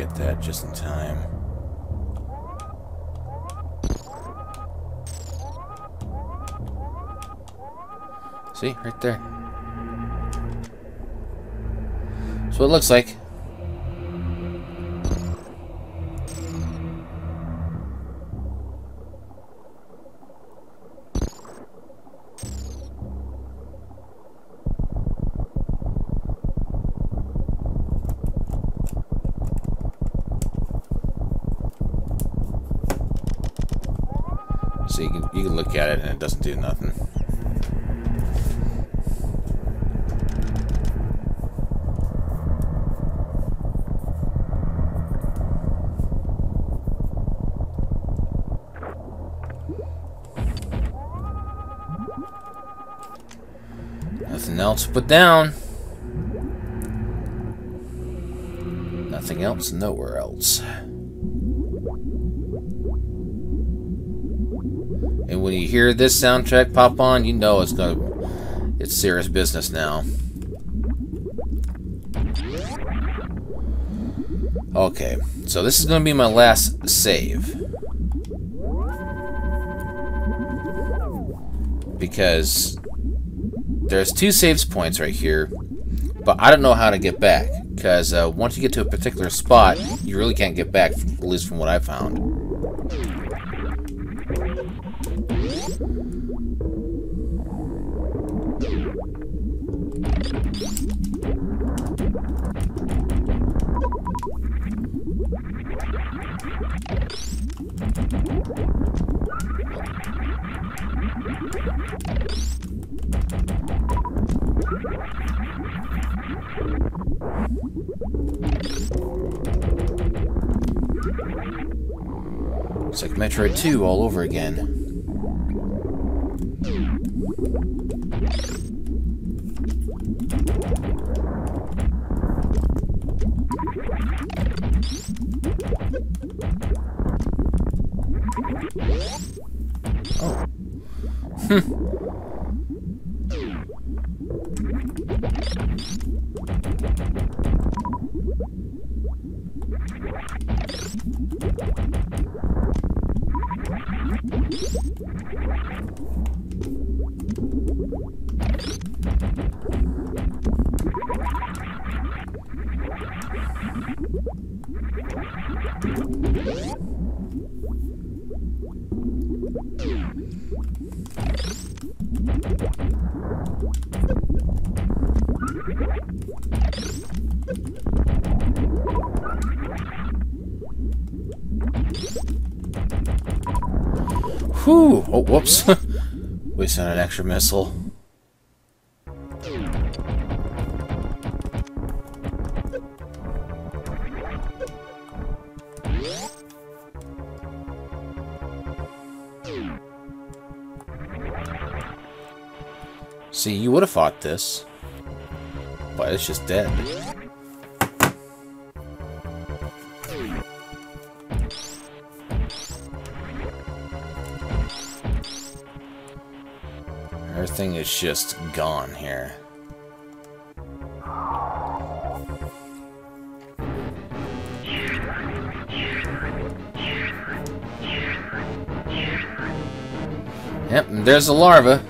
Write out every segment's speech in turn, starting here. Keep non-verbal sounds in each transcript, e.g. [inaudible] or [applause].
get that just in time. See, right there. So it looks like. It and it doesn't do nothing. Nothing else to put down. Nothing else, nowhere else. And when you hear this soundtrack pop on, you know it's gonna it's serious business now. Okay, so this is gonna be my last save. Because there's two saves points right here, but I don't know how to get back. Because uh, once you get to a particular spot, you really can't get back, at least from what I found. It's like Metroid 2 all over again. Oh. [laughs] Whew! Oh, whoops. [laughs] Wasting an extra missile. Would have fought this. But it's just dead. Everything is just gone here. Yep, there's the larva.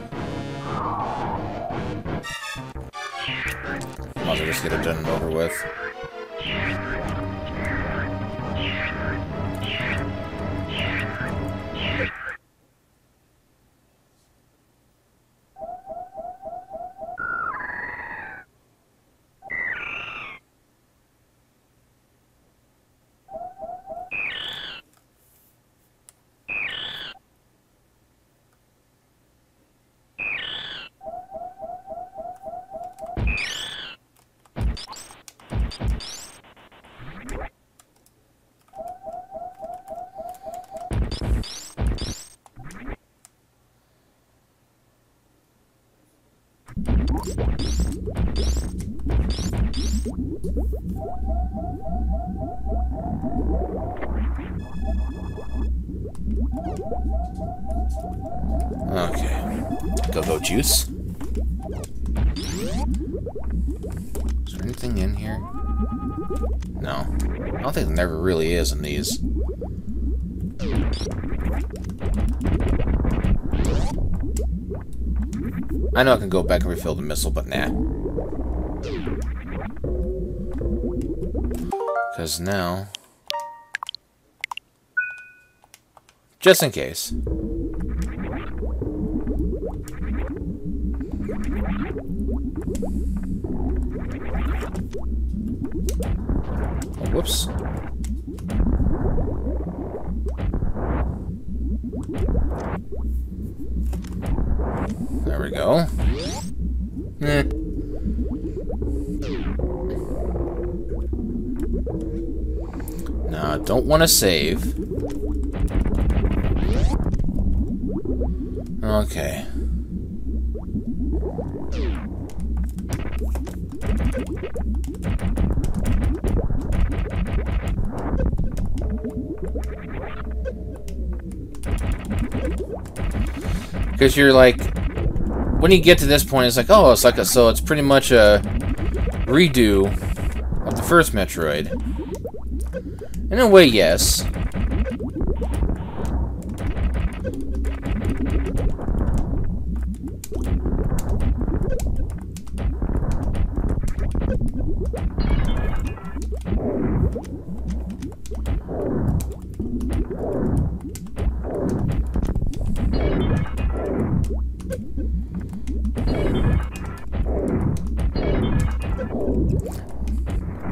Okay. Go-go juice. Is there anything in here? No. I don't think there never really is in these. I know I can go back and refill the missile, but nah. Because now... Just in case. Oh, whoops. There we go. Eh. Don't want to save. Okay. Because you're like, when you get to this point, it's like, oh, it's like a, so it's pretty much a redo of the first Metroid. In a way, yes.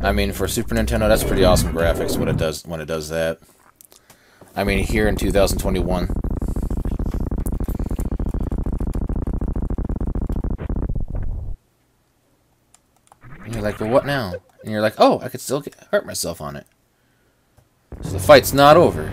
I mean, for Super Nintendo, that's pretty awesome graphics when it does when it does that. I mean, here in 2021. And you're like, well, what now? And you're like, oh, I could still get, hurt myself on it. So the fight's not over.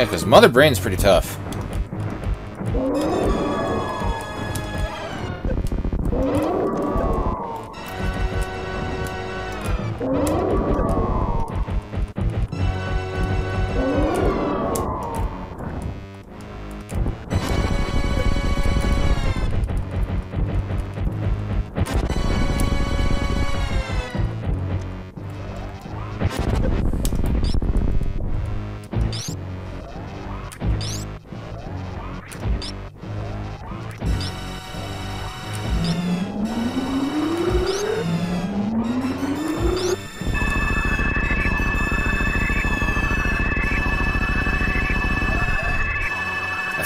Yeah, because Mother Brain's pretty tough.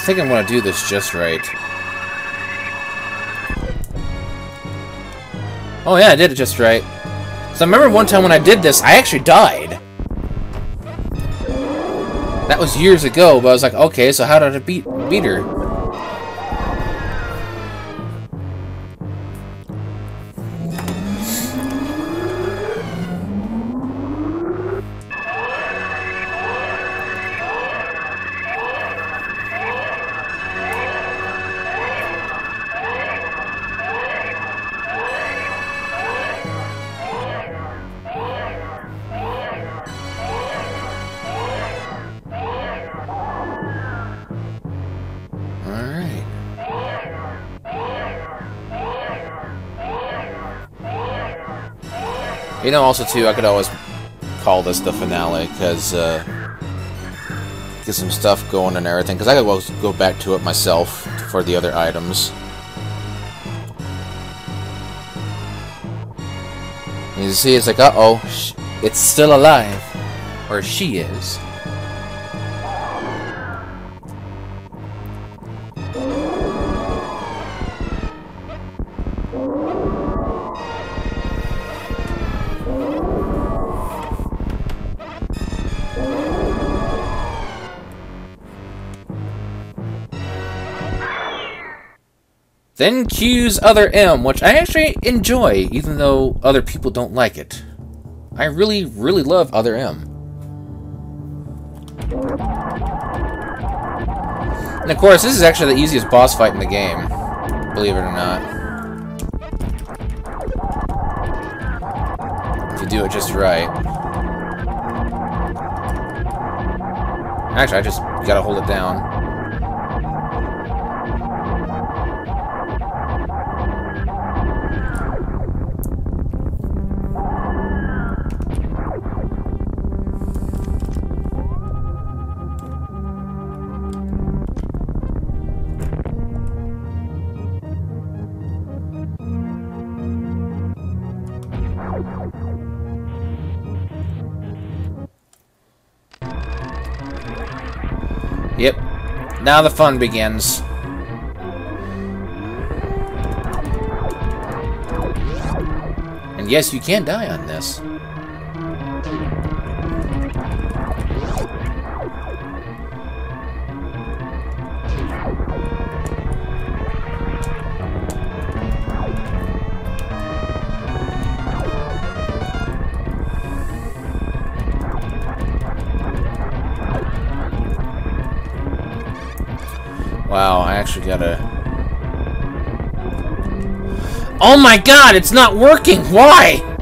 Think I'm going to do this just right. Oh yeah, I did it just right. So I remember one time when I did this, I actually died. That was years ago, but I was like, okay, so how did I beat beat her? You know, also, too, I could always call this the finale, because, uh, get some stuff going and everything, because I could always go back to it myself for the other items. You see, it's like, uh-oh, it's still alive. Or she is. Then cues Other M, which I actually enjoy, even though other people don't like it. I really, really love Other M. And of course, this is actually the easiest boss fight in the game, believe it or not. If you do it just right. Actually, I just gotta hold it down. Yep. Now the fun begins. And yes, you can die on this. Oh my god, it's not working! Why?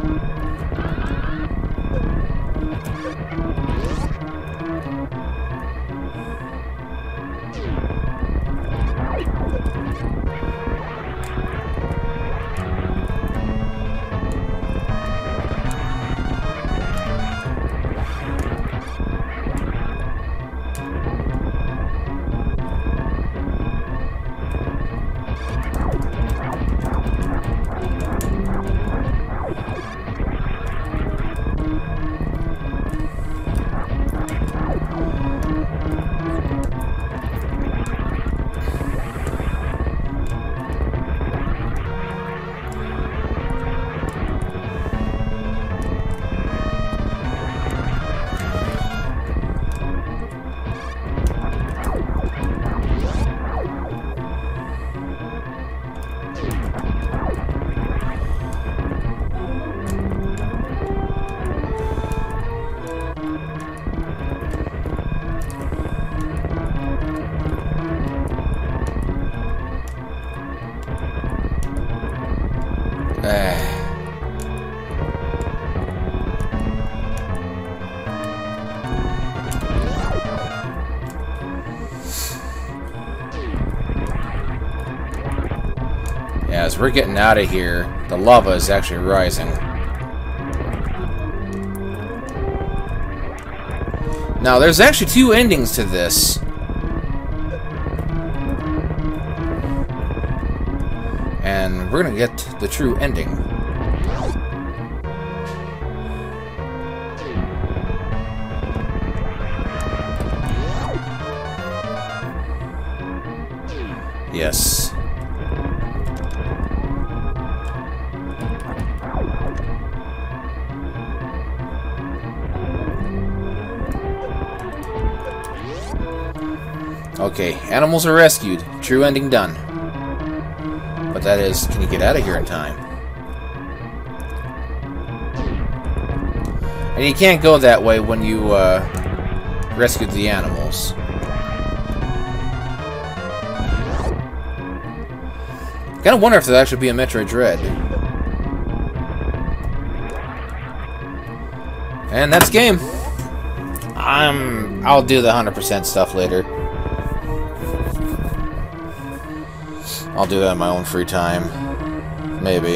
We're getting out of here, the lava is actually rising. Now, there's actually two endings to this. And we're gonna get the true ending. Yes. Okay, animals are rescued. True ending done. But that is, can you get out of here in time? And you can't go that way when you uh, rescued the animals. Kinda wonder if there'll actually be a Metroid Dread. And that's game. I'm... I'll do the 100% stuff later. I'll do that in my own free time. Maybe.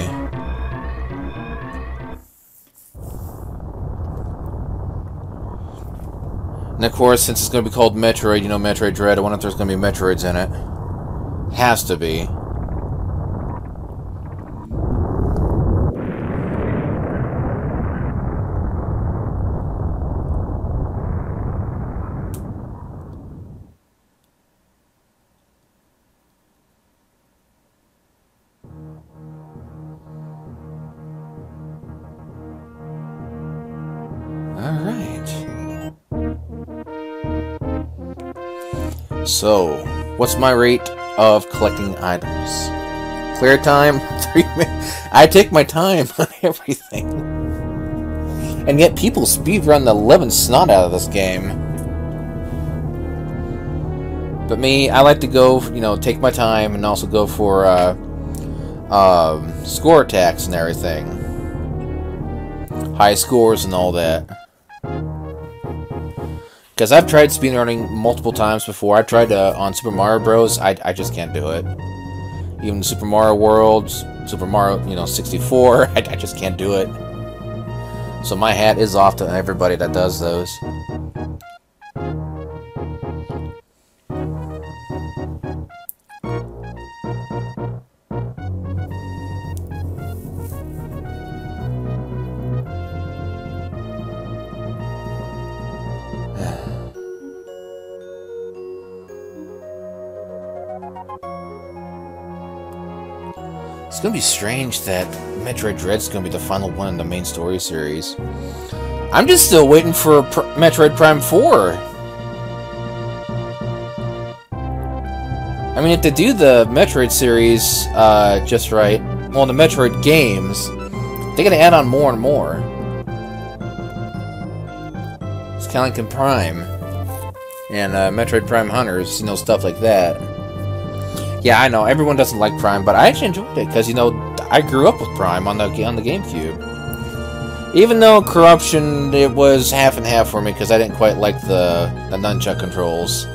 And of course, since it's going to be called Metroid, you know Metroid Dread, I wonder if there's going to be Metroids in it. Has to be. So, what's my rate of collecting items? Clear time, [laughs] three minutes. I take my time on [laughs] everything. And yet people speedrun the living snot out of this game. But me, I like to go, you know, take my time and also go for uh, um, score attacks and everything. High scores and all that. Because I've tried speedrunning multiple times before. I tried uh, on Super Mario Bros. I, I just can't do it. Even Super Mario World, Super Mario, you know, 64, [laughs] I, I just can't do it. So my hat is off to everybody that does those. It's gonna be strange that Metroid Dread's gonna be the final one in the main story series. I'm just still waiting for Pr Metroid Prime 4. I mean, if they do the Metroid series uh, just right, well, the Metroid games, they're gonna add on more and more. It's kind of like in Prime and uh, Metroid Prime Hunters, you know, stuff like that. Yeah, I know everyone doesn't like Prime, but I actually enjoyed it because you know I grew up with Prime on the on the GameCube. Even though corruption, it was half and half for me because I didn't quite like the the nunchuck controls.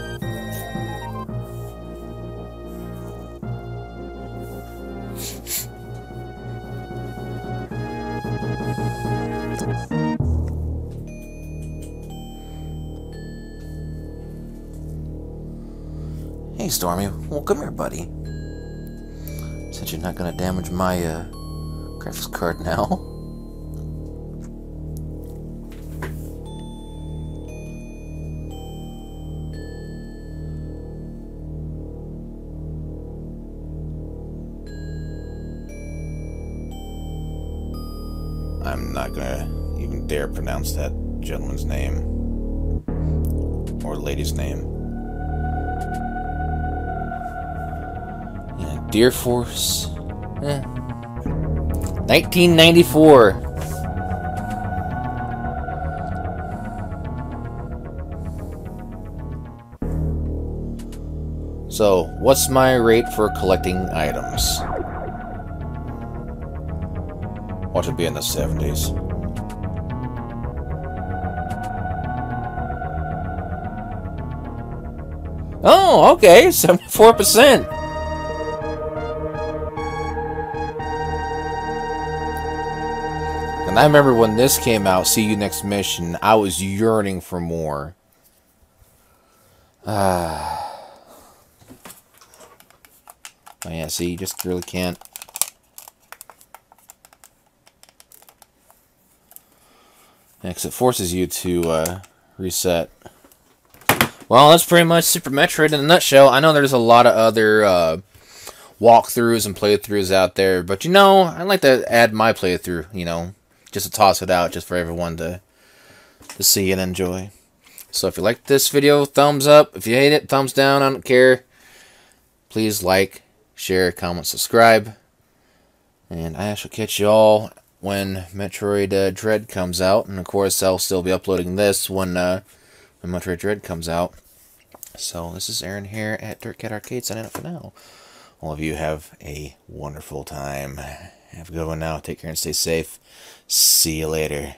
Come here, buddy. Since you're not gonna damage my, uh, graphics card now. I'm not gonna even dare pronounce that gentleman's name. Or lady's name. Deer Force. Eh. 1994. So, what's my rate for collecting items? What would be in the 70s? Oh, okay, 74%. And I remember when this came out, See You Next Mission, I was yearning for more. Ah. oh yeah, see, you just really can't. Because it forces you to uh, reset. Well, that's pretty much Super Metroid in a nutshell. I know there's a lot of other uh, walkthroughs and playthroughs out there, but you know, I like to add my playthrough, you know, just to toss it out just for everyone to to see and enjoy. So if you like this video, thumbs up. If you hate it, thumbs down. I don't care. Please like, share, comment, subscribe. And I shall catch you all when Metroid uh, Dread comes out. And of course, I'll still be uploading this when, uh, when Metroid Dread comes out. So this is Aaron here at DirtCat Arcade signing up for now. All of you have a wonderful time. Have a good one now. Take care and stay safe. See you later.